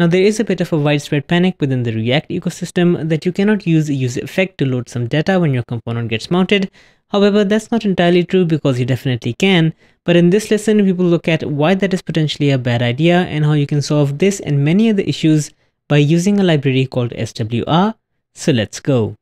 Now there is a bit of a widespread panic within the React ecosystem that you cannot use a useEffect to load some data when your component gets mounted. However, that's not entirely true because you definitely can. But in this lesson, we will look at why that is potentially a bad idea and how you can solve this and many other issues by using a library called SWR. So let's go.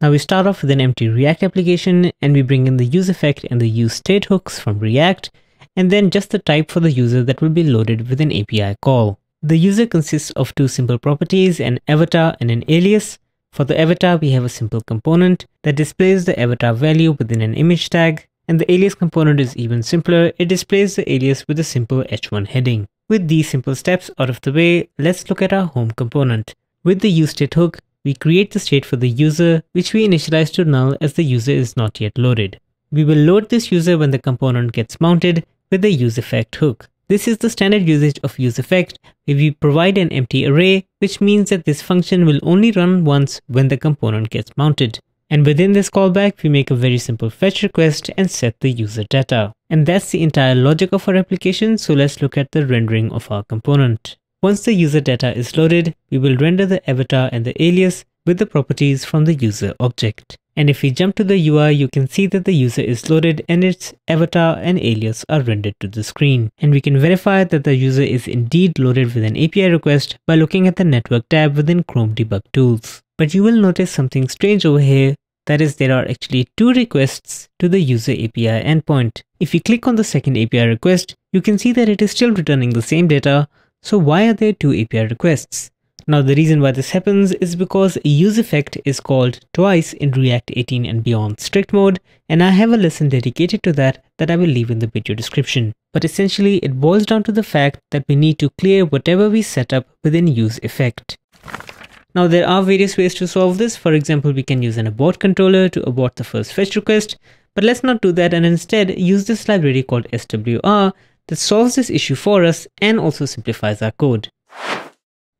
Now we start off with an empty React application and we bring in the use effect and the use state hooks from React and then just the type for the user that will be loaded with an API call. The user consists of two simple properties, an avatar and an alias. For the avatar, we have a simple component that displays the avatar value within an image tag, and the alias component is even simpler, it displays the alias with a simple h1 heading. With these simple steps out of the way, let's look at our home component. With the useState hook, we create the state for the user, which we initialize to null as the user is not yet loaded. We will load this user when the component gets mounted with the useEffect hook. This is the standard usage of useEffect where we provide an empty array, which means that this function will only run once when the component gets mounted. And within this callback, we make a very simple fetch request and set the user data. And that's the entire logic of our application, so let's look at the rendering of our component. Once the user data is loaded, we will render the avatar and the alias with the properties from the user object. And if we jump to the UI, you can see that the user is loaded and its avatar and alias are rendered to the screen. And we can verify that the user is indeed loaded with an API request by looking at the network tab within Chrome Debug Tools. But you will notice something strange over here. That is, there are actually two requests to the user API endpoint. If you click on the second API request, you can see that it is still returning the same data. So why are there two API requests? Now the reason why this happens is because use effect is called twice in React 18 and beyond strict mode and I have a lesson dedicated to that that I will leave in the video description. But essentially it boils down to the fact that we need to clear whatever we set up within use effect. Now there are various ways to solve this. For example, we can use an abort controller to abort the first fetch request, but let's not do that and instead use this library called SWR that solves this issue for us and also simplifies our code.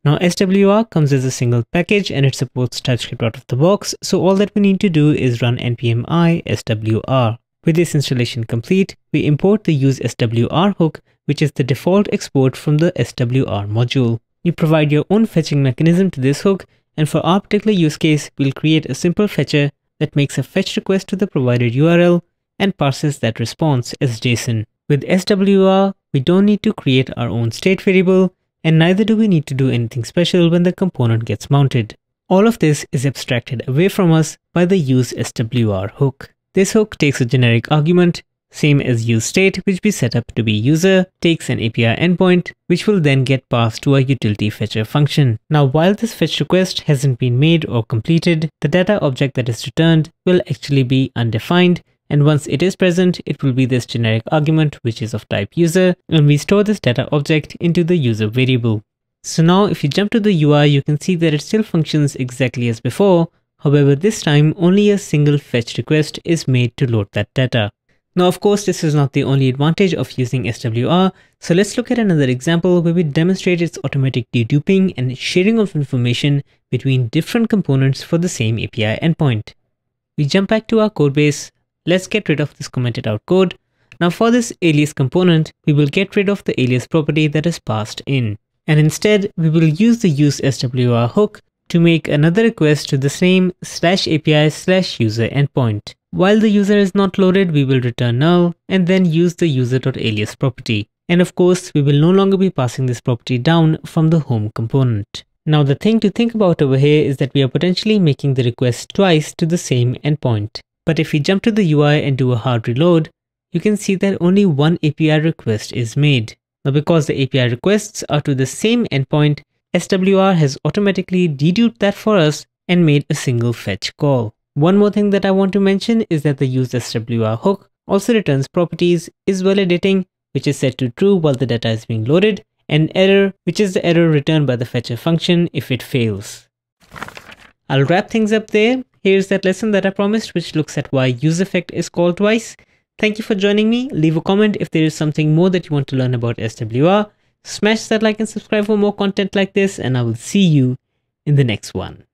Now SWR comes as a single package and it supports TypeScript out of the box, so all that we need to do is run npm i SWR. With this installation complete, we import the use SWR hook, which is the default export from the SWR module. You provide your own fetching mechanism to this hook, and for our particular use case, we'll create a simple fetcher that makes a fetch request to the provided URL and parses that response as JSON. With SWR, we don't need to create our own state variable, and neither do we need to do anything special when the component gets mounted. All of this is abstracted away from us by the use SWR hook. This hook takes a generic argument, same as use state which we set up to be user, takes an API endpoint, which will then get passed to a utility fetcher function. Now while this fetch request hasn't been made or completed, the data object that is returned will actually be undefined and once it is present, it will be this generic argument which is of type user and we store this data object into the user variable. So now if you jump to the UI, you can see that it still functions exactly as before. However, this time only a single fetch request is made to load that data. Now, of course, this is not the only advantage of using SWR, so let's look at another example where we demonstrate its automatic deduping and sharing of information between different components for the same API endpoint. We jump back to our codebase, Let's get rid of this commented out code. Now for this alias component, we will get rid of the alias property that is passed in. And instead, we will use the use SWR hook to make another request to the same slash API slash user endpoint. While the user is not loaded, we will return null and then use the user.alias property. And of course, we will no longer be passing this property down from the home component. Now the thing to think about over here is that we are potentially making the request twice to the same endpoint. But if we jump to the UI and do a hard reload, you can see that only one API request is made. Now because the API requests are to the same endpoint, SWR has automatically deduped that for us and made a single fetch call. One more thing that I want to mention is that the use SWR hook also returns properties isValidating which is set to true while the data is being loaded and error which is the error returned by the fetcher function if it fails. I'll wrap things up there Here's that lesson that I promised, which looks at why use effect is called twice. Thank you for joining me. Leave a comment if there is something more that you want to learn about SWR. Smash that like and subscribe for more content like this, and I will see you in the next one.